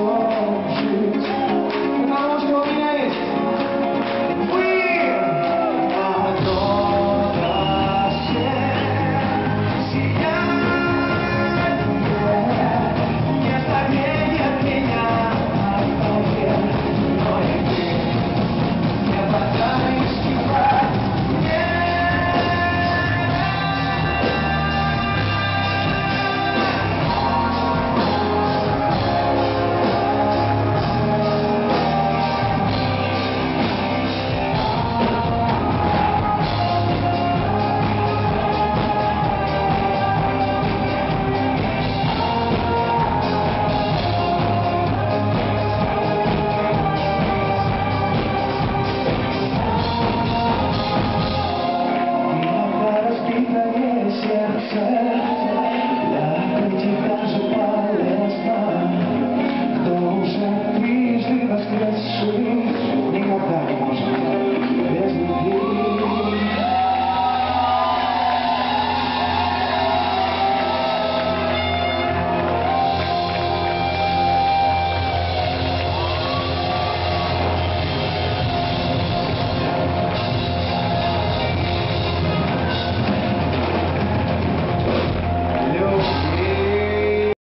for Yeah.